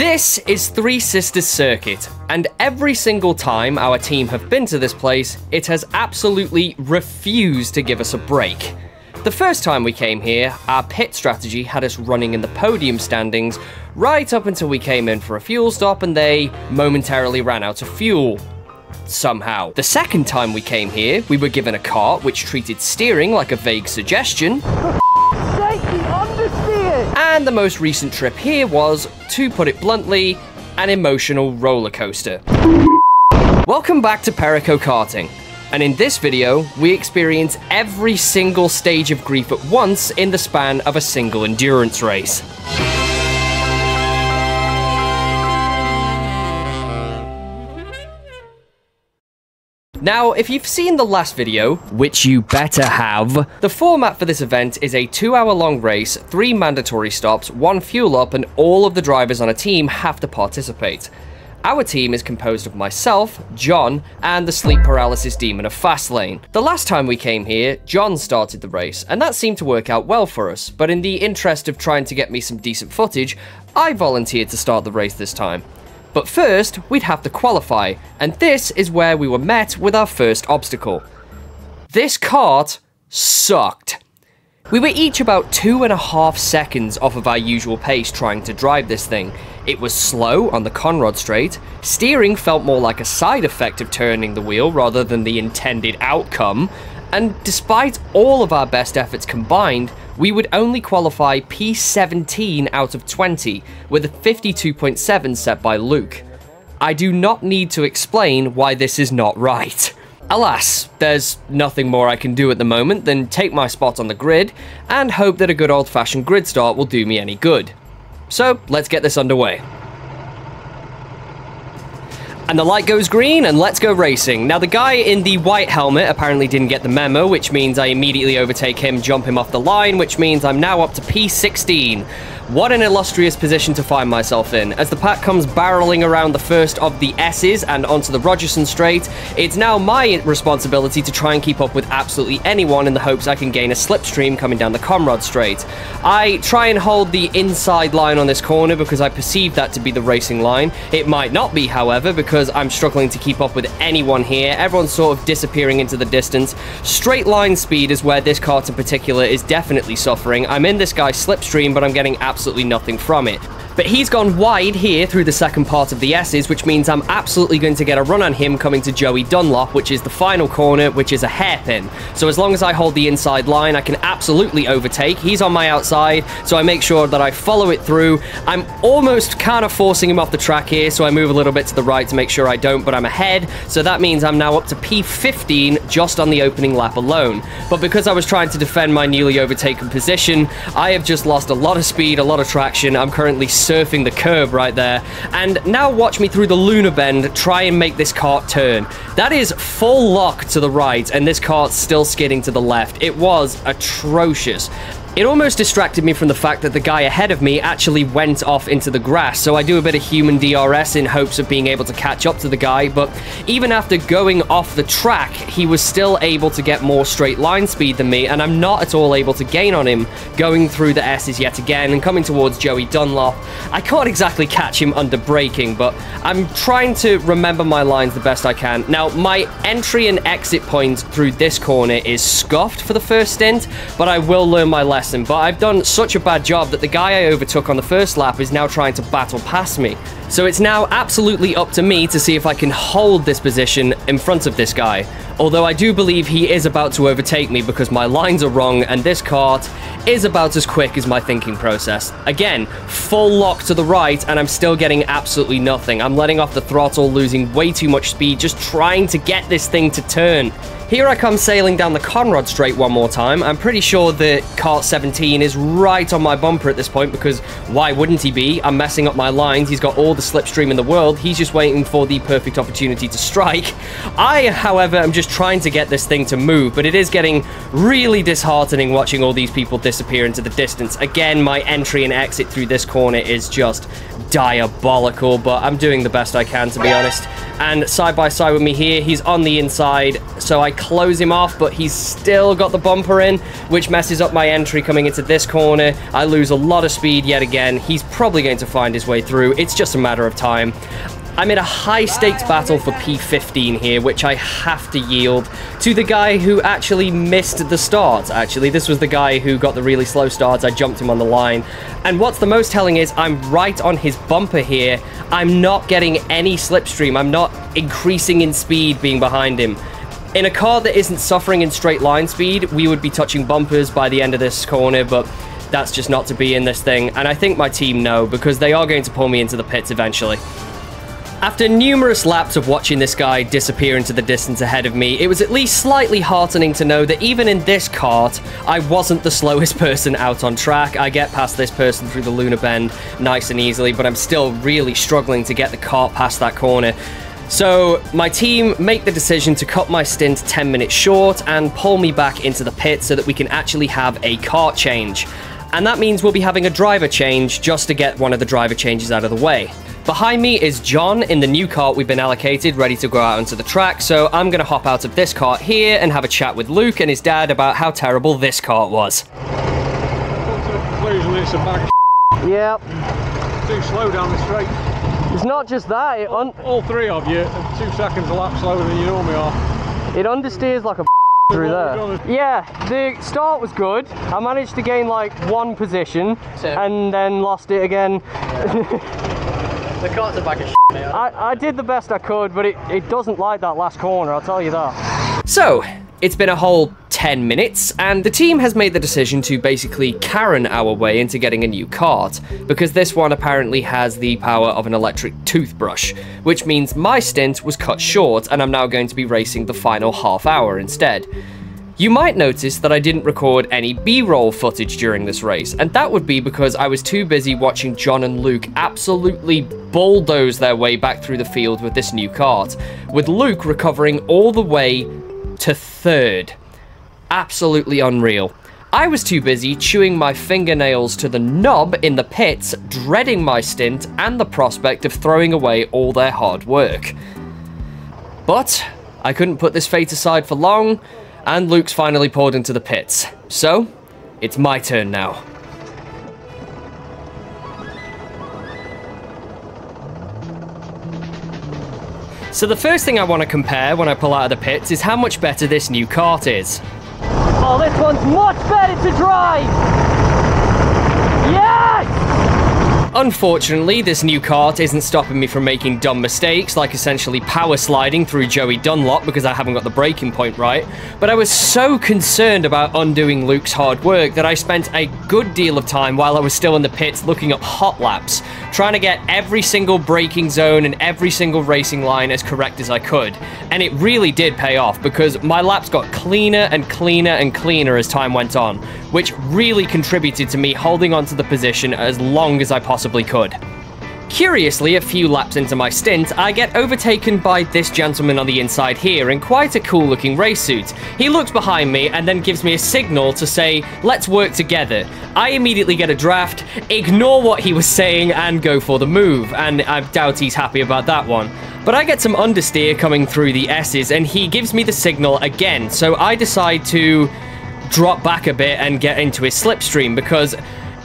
This is Three Sisters Circuit, and every single time our team have been to this place, it has absolutely refused to give us a break. The first time we came here, our pit strategy had us running in the podium standings right up until we came in for a fuel stop and they momentarily ran out of fuel. Somehow. The second time we came here, we were given a cart which treated steering like a vague suggestion. And the most recent trip here was, to put it bluntly, an emotional roller coaster. Welcome back to Perico Karting. And in this video, we experience every single stage of grief at once in the span of a single endurance race. Now, if you've seen the last video, which you better have, the format for this event is a two hour long race, three mandatory stops, one fuel up, and all of the drivers on a team have to participate. Our team is composed of myself, John, and the sleep paralysis demon of Fastlane. The last time we came here, John started the race, and that seemed to work out well for us, but in the interest of trying to get me some decent footage, I volunteered to start the race this time. But first, we'd have to qualify, and this is where we were met with our first obstacle. This cart sucked. We were each about two and a half seconds off of our usual pace trying to drive this thing. It was slow on the Conrod straight, steering felt more like a side effect of turning the wheel rather than the intended outcome, and despite all of our best efforts combined, we would only qualify P17 out of 20, with a 52.7 set by Luke. I do not need to explain why this is not right. Alas, there's nothing more I can do at the moment than take my spot on the grid and hope that a good old fashioned grid start will do me any good. So, let's get this underway. And the light goes green, and let's go racing. Now, the guy in the white helmet apparently didn't get the memo, which means I immediately overtake him, jump him off the line, which means I'm now up to P16. What an illustrious position to find myself in. As the pack comes barreling around the first of the S's and onto the Rogerson Straight, it's now my responsibility to try and keep up with absolutely anyone in the hopes I can gain a slipstream coming down the Conrod Straight. I try and hold the inside line on this corner because I perceive that to be the racing line. It might not be, however, because I'm struggling to keep up with anyone here. Everyone's sort of disappearing into the distance. Straight line speed is where this kart in particular is definitely suffering. I'm in this guy's slipstream, but I'm getting absolutely absolutely nothing from it. But he's gone wide here through the second part of the S's, which means I'm absolutely going to get a run on him coming to Joey Dunlop, which is the final corner, which is a hairpin. So as long as I hold the inside line, I can absolutely overtake. He's on my outside, so I make sure that I follow it through. I'm almost kind of forcing him off the track here, so I move a little bit to the right to make sure I don't, but I'm ahead. So that means I'm now up to P15 just on the opening lap alone. But because I was trying to defend my newly overtaken position, I have just lost a lot of speed, a lot of traction. I'm currently surfing the curb right there. And now watch me through the lunar bend try and make this cart turn. That is full lock to the right, and this cart's still skidding to the left. It was atrocious. It almost distracted me from the fact that the guy ahead of me actually went off into the grass, so I do a bit of human DRS in hopes of being able to catch up to the guy, but even after going off the track, he was still able to get more straight line speed than me, and I'm not at all able to gain on him going through the S's yet again and coming towards Joey Dunlop. I can't exactly catch him under braking, but I'm trying to remember my lines the best I can. Now, my entry and exit point through this corner is scuffed for the first stint, but I will learn my lesson lesson, but I've done such a bad job that the guy I overtook on the first lap is now trying to battle past me. So it's now absolutely up to me to see if I can hold this position in front of this guy. Although I do believe he is about to overtake me because my lines are wrong and this cart is about as quick as my thinking process. Again, full lock to the right and I'm still getting absolutely nothing. I'm letting off the throttle, losing way too much speed, just trying to get this thing to turn. Here I come sailing down the Conrod Straight one more time. I'm pretty sure that cart 17 is right on my bumper at this point because why wouldn't he be? I'm messing up my lines. He's got all the slipstream in the world. He's just waiting for the perfect opportunity to strike. I, however, am just trying to get this thing to move, but it is getting really disheartening watching all these people disappear into the distance. Again, my entry and exit through this corner is just diabolical, but I'm doing the best I can, to be honest. and side by side with me here, he's on the inside, so I close him off, but he's still got the bumper in, which messes up my entry coming into this corner. I lose a lot of speed yet again. He's probably going to find his way through. It's just a matter of time. I'm in a high stakes battle for P15 here, which I have to yield to the guy who actually missed the start. Actually, this was the guy who got the really slow starts. I jumped him on the line. And what's the most telling is I'm right on his bumper here. I'm not getting any slipstream. I'm not increasing in speed being behind him. In a car that isn't suffering in straight line speed, we would be touching bumpers by the end of this corner, but that's just not to be in this thing. And I think my team know because they are going to pull me into the pits eventually. After numerous laps of watching this guy disappear into the distance ahead of me, it was at least slightly heartening to know that even in this kart, I wasn't the slowest person out on track. I get past this person through the lunar bend nice and easily, but I'm still really struggling to get the kart past that corner. So my team make the decision to cut my stint 10 minutes short and pull me back into the pit so that we can actually have a kart change. And that means we'll be having a driver change just to get one of the driver changes out of the way. Behind me is John in the new cart we've been allocated, ready to go out onto the track, so I'm going to hop out of this cart here and have a chat with Luke and his dad about how terrible this cart was. it's a bag Yep. Too slow down the straight. It's not just that, all, all, three of you two seconds a lap slower than you normally are. It understeers like a through there. Yeah, the start was good. I managed to gain like one position and then lost it again. Yeah. The cart's a bag of shit, mate. I, I did the best I could, but it, it doesn't like that last corner, I'll tell you that. So, it's been a whole 10 minutes, and the team has made the decision to basically Karen our way into getting a new cart, because this one apparently has the power of an electric toothbrush, which means my stint was cut short, and I'm now going to be racing the final half hour instead. You might notice that I didn't record any B-roll footage during this race, and that would be because I was too busy watching John and Luke absolutely bulldoze their way back through the field with this new cart, with Luke recovering all the way to third. Absolutely unreal. I was too busy chewing my fingernails to the knob in the pits, dreading my stint and the prospect of throwing away all their hard work. But I couldn't put this fate aside for long, and Luke's finally poured into the pits. So, it's my turn now. So the first thing I want to compare when I pull out of the pits is how much better this new cart is. Oh, this one's much better to drive! Yes! Unfortunately, this new cart isn't stopping me from making dumb mistakes, like essentially power sliding through Joey Dunlop because I haven't got the braking point right, but I was so concerned about undoing Luke's hard work that I spent a good deal of time while I was still in the pits looking up hot laps, trying to get every single braking zone and every single racing line as correct as I could. And it really did pay off because my laps got cleaner and cleaner and cleaner as time went on, which really contributed to me holding onto the position as long as I possibly could. Curiously, a few laps into my stint, I get overtaken by this gentleman on the inside here in quite a cool looking race suit. He looks behind me and then gives me a signal to say, let's work together. I immediately get a draft, ignore what he was saying and go for the move, and I doubt he's happy about that one. But I get some understeer coming through the S's and he gives me the signal again, so I decide to drop back a bit and get into his slipstream because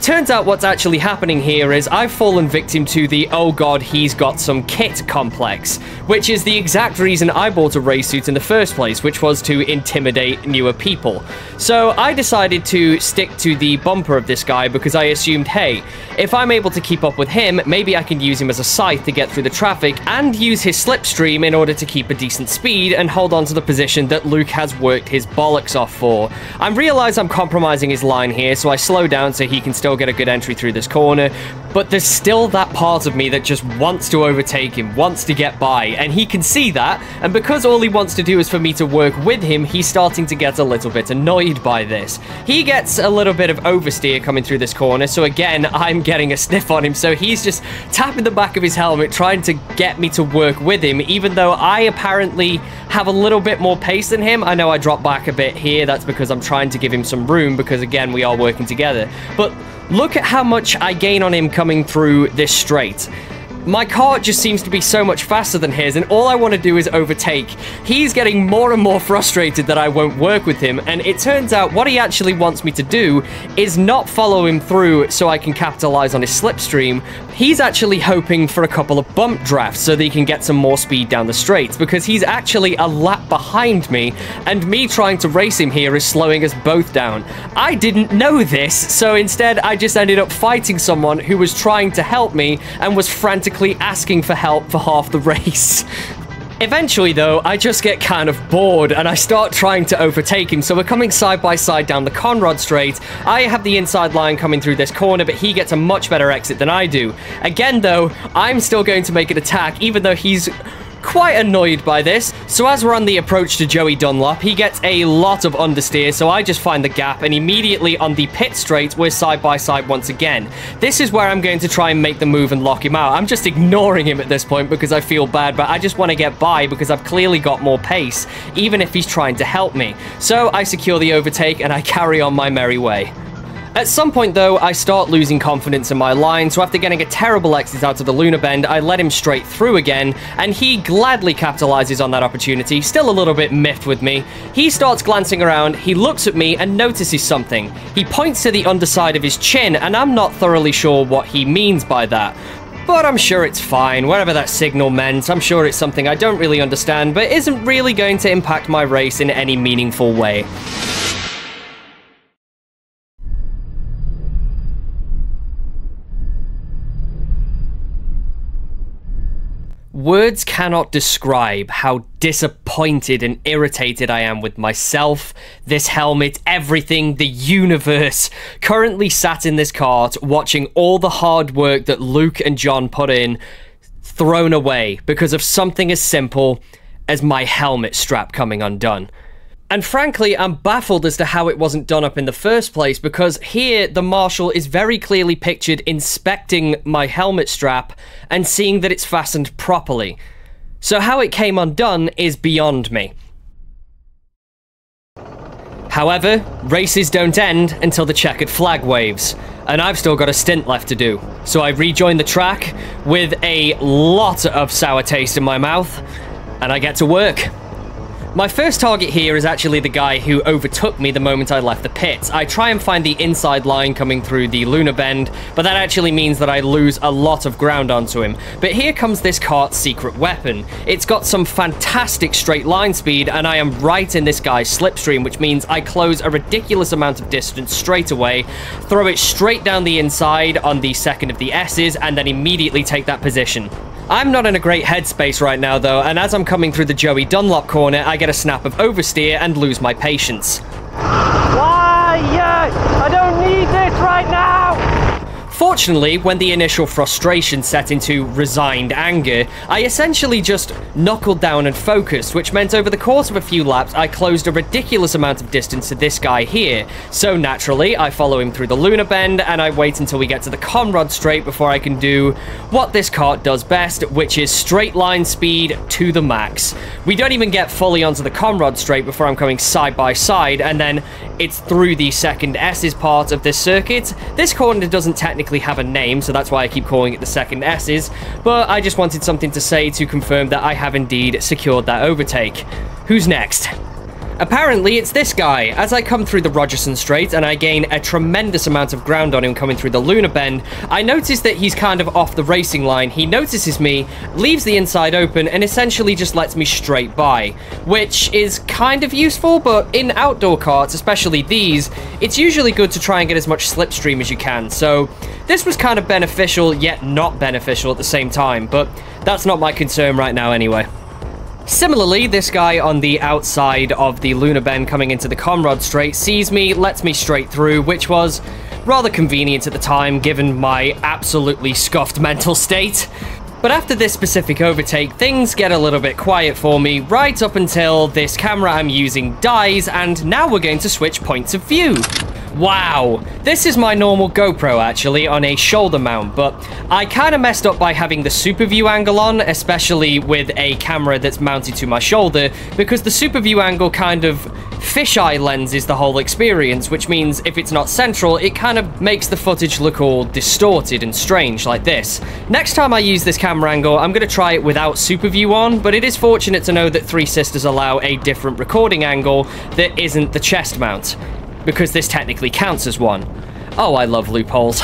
Turns out what's actually happening here is I've fallen victim to the oh god, he's got some kit complex, which is the exact reason I bought a race suit in the first place, which was to intimidate newer people. So I decided to stick to the bumper of this guy because I assumed, hey, if I'm able to keep up with him, maybe I can use him as a scythe to get through the traffic and use his slipstream in order to keep a decent speed and hold on to the position that Luke has worked his bollocks off for. I realize I'm compromising his line here, so I slow down so he can still get a good entry through this corner, but there's still that part of me that just wants to overtake him, wants to get by, and he can see that, and because all he wants to do is for me to work with him, he's starting to get a little bit annoyed by this. He gets a little bit of oversteer coming through this corner, so again, I'm getting a sniff on him, so he's just tapping the back of his helmet, trying to get me to work with him, even though I apparently have a little bit more pace than him. I know I dropped back a bit here, that's because I'm trying to give him some room, because again, we are working together. But Look at how much I gain on him coming through this straight. My car just seems to be so much faster than his, and all I want to do is overtake. He's getting more and more frustrated that I won't work with him, and it turns out what he actually wants me to do is not follow him through so I can capitalize on his slipstream. He's actually hoping for a couple of bump drafts so that he can get some more speed down the straights, because he's actually a lap behind me, and me trying to race him here is slowing us both down. I didn't know this, so instead I just ended up fighting someone who was trying to help me and was frantically asking for help for half the race. Eventually, though, I just get kind of bored and I start trying to overtake him. So we're coming side by side down the Conrod Straight. I have the inside line coming through this corner, but he gets a much better exit than I do. Again, though, I'm still going to make an attack, even though he's quite annoyed by this. So as we're on the approach to Joey Dunlop, he gets a lot of understeer, so I just find the gap, and immediately on the pit straight, we're side by side once again. This is where I'm going to try and make the move and lock him out. I'm just ignoring him at this point because I feel bad, but I just want to get by because I've clearly got more pace, even if he's trying to help me. So I secure the overtake, and I carry on my merry way. At some point, though, I start losing confidence in my line, so after getting a terrible exit out of the Lunar Bend, I let him straight through again, and he gladly capitalizes on that opportunity, still a little bit miffed with me. He starts glancing around, he looks at me, and notices something. He points to the underside of his chin, and I'm not thoroughly sure what he means by that. But I'm sure it's fine, whatever that signal meant, I'm sure it's something I don't really understand, but isn't really going to impact my race in any meaningful way. Words cannot describe how disappointed and irritated I am with myself, this helmet, everything, the universe. Currently sat in this cart watching all the hard work that Luke and John put in thrown away because of something as simple as my helmet strap coming undone. And frankly, I'm baffled as to how it wasn't done up in the first place because here the marshal is very clearly pictured inspecting my helmet strap and seeing that it's fastened properly. So how it came undone is beyond me. However, races don't end until the checkered flag waves, and I've still got a stint left to do. So I rejoin the track with a lot of sour taste in my mouth, and I get to work. My first target here is actually the guy who overtook me the moment I left the pits. I try and find the inside line coming through the lunar bend, but that actually means that I lose a lot of ground onto him. But here comes this cart's secret weapon. It's got some fantastic straight line speed, and I am right in this guy's slipstream, which means I close a ridiculous amount of distance straight away, throw it straight down the inside on the second of the S's, and then immediately take that position. I'm not in a great headspace right now, though, and as I'm coming through the Joey Dunlop corner, I get a snap of oversteer and lose my patience. Why? I don't need this right now! Fortunately, when the initial frustration set into resigned anger, I essentially just knuckled down and focused, which meant over the course of a few laps, I closed a ridiculous amount of distance to this guy here. So naturally, I follow him through the lunar bend, and I wait until we get to the Conrod straight before I can do what this cart does best, which is straight line speed to the max. We don't even get fully onto the Conrod straight before I'm coming side by side, and then it's through the second S's part of this circuit. This corner doesn't technically technically have a name, so that's why I keep calling it the second S's, but I just wanted something to say to confirm that I have indeed secured that overtake. Who's next? Apparently, it's this guy. As I come through the Rogerson Straight and I gain a tremendous amount of ground on him coming through the Lunar Bend, I notice that he's kind of off the racing line. He notices me, leaves the inside open, and essentially just lets me straight by, which is kind of useful, but in outdoor karts, especially these, it's usually good to try and get as much slipstream as you can. So this was kind of beneficial, yet not beneficial at the same time, but that's not my concern right now anyway. Similarly, this guy on the outside of the Lunar Bend coming into the Conrod Straight sees me, lets me straight through, which was rather convenient at the time given my absolutely scuffed mental state. But after this specific overtake, things get a little bit quiet for me, right up until this camera I'm using dies, and now we're going to switch points of view. Wow, this is my normal GoPro actually on a shoulder mount, but I kind of messed up by having the super view angle on, especially with a camera that's mounted to my shoulder, because the super view angle kind of fisheye lenses the whole experience, which means if it's not central, it kind of makes the footage look all distorted and strange like this. Next time I use this camera angle, I'm going to try it without super view on, but it is fortunate to know that Three Sisters allow a different recording angle that isn't the chest mount because this technically counts as one. Oh, I love loopholes.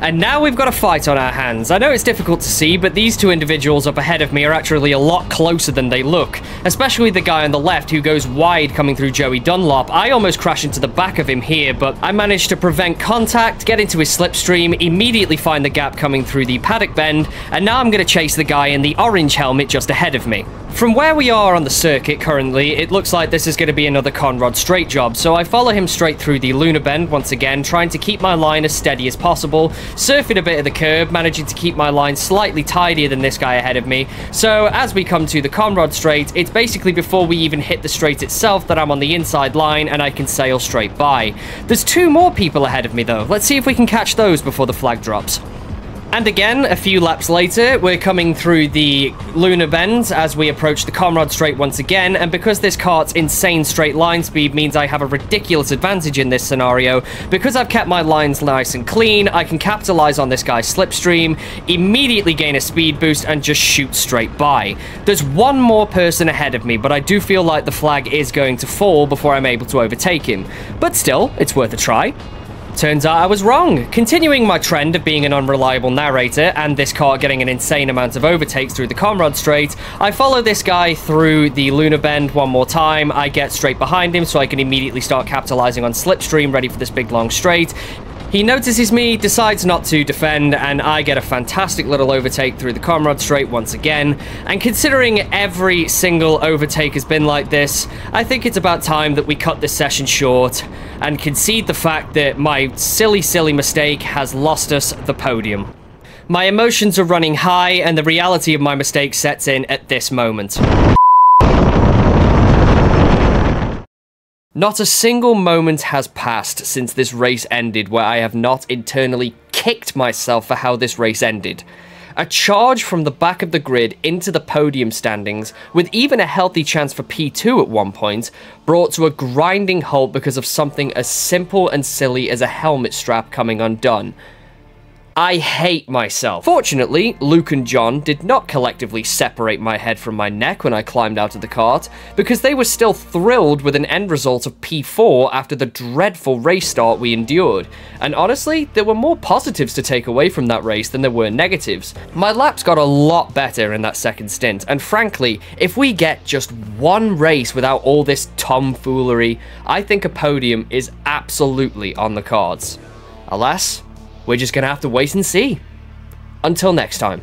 And now we've got a fight on our hands. I know it's difficult to see, but these two individuals up ahead of me are actually a lot closer than they look. Especially the guy on the left who goes wide coming through Joey Dunlop. I almost crash into the back of him here, but I managed to prevent contact, get into his slipstream, immediately find the gap coming through the paddock bend, and now I'm going to chase the guy in the orange helmet just ahead of me. From where we are on the circuit currently, it looks like this is going to be another Conrod straight job, so I follow him straight through the lunar bend once again, trying to keep my line as steady as possible, surfing a bit of the curb, managing to keep my line slightly tidier than this guy ahead of me. So as we come to the Conrod straight, it's basically before we even hit the straight itself that I'm on the inside line and I can sail straight by. There's two more people ahead of me though. Let's see if we can catch those before the flag drops. And again, a few laps later, we're coming through the lunar bends as we approach the Conrod Straight once again, and because this kart's insane straight line speed means I have a ridiculous advantage in this scenario, because I've kept my lines nice and clean, I can capitalize on this guy's slipstream, immediately gain a speed boost, and just shoot straight by. There's one more person ahead of me, but I do feel like the flag is going to fall before I'm able to overtake him. But still, it's worth a try. Turns out I was wrong. Continuing my trend of being an unreliable narrator and this car getting an insane amount of overtakes through the Conrod Straight, I follow this guy through the Lunar Bend one more time. I get straight behind him so I can immediately start capitalizing on Slipstream, ready for this big long straight. He notices me, decides not to defend, and I get a fantastic little overtake through the Conrod Straight once again. And considering every single overtake has been like this, I think it's about time that we cut this session short and concede the fact that my silly, silly mistake has lost us the podium. My emotions are running high, and the reality of my mistake sets in at this moment. Not a single moment has passed since this race ended where I have not internally kicked myself for how this race ended. A charge from the back of the grid into the podium standings, with even a healthy chance for P2 at one point, brought to a grinding halt because of something as simple and silly as a helmet strap coming undone. I hate myself. Fortunately, Luke and John did not collectively separate my head from my neck when I climbed out of the cart, because they were still thrilled with an end result of P4 after the dreadful race start we endured. And honestly, there were more positives to take away from that race than there were negatives. My laps got a lot better in that second stint, and frankly, if we get just one race without all this tomfoolery, I think a podium is absolutely on the cards. Alas, we're just going to have to wait and see. Until next time.